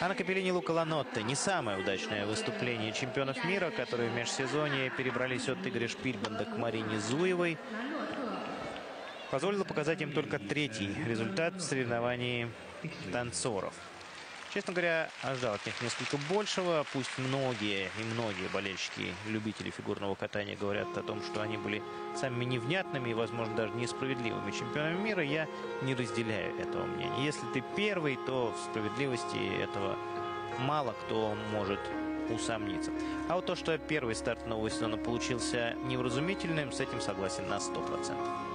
Анна Капеллини Лука Ланотте. Не самое удачное выступление чемпионов мира, которые в межсезонье перебрались от Игоря Шпильбанда к Марине Зуевой. Позволило показать им только третий результат в соревновании танцоров. Честно говоря, ожидал от них несколько большего. Пусть многие и многие болельщики, любители фигурного катания говорят о том, что они были самыми невнятными и, возможно, даже несправедливыми чемпионами мира. Я не разделяю этого мнения. Если ты первый, то в справедливости этого мало кто может усомниться. А вот то, что первый старт нового сезона получился невразумительным, с этим согласен на 100%.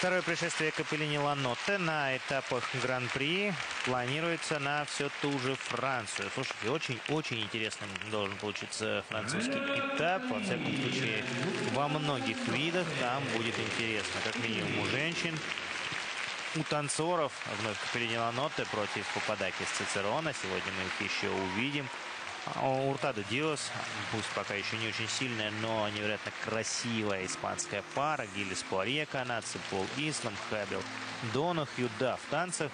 Второе пришествие Капеллини Ланотте на этапах Гран-при планируется на все ту же Францию. Слушайте, очень-очень интересным должен получиться французский этап. Во всяком случае, во многих видах там будет интересно. Как минимум у женщин, у танцоров. Вновь Капеллини Ланотте против Пападакис Цицерона. Сегодня мы их еще увидим. Уртадо Диос, пусть пока еще не очень сильная, но невероятно красивая испанская пара. Гиллис Пуарье, канадцы, Пол Ислам, Хабел Донахью. Да, в танцах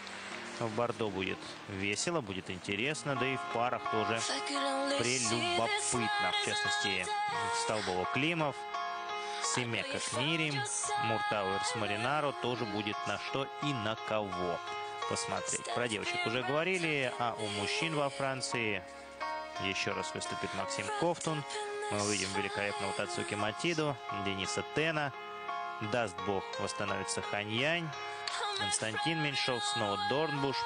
в Бордо будет весело, будет интересно, да и в парах тоже прелюбопытно. В частности, Столбова Климов, Семе Кашмирим, Муртауэрс Маринаро тоже будет на что и на кого посмотреть. Про девочек уже говорили, а у мужчин во Франции еще раз выступит Максим Ковтун. Мы увидим великолепного Тацуки Матиду, Дениса Тена. Даст бог, восстановится Ханьянь. Константин Меньшов, снова Дорнбуш.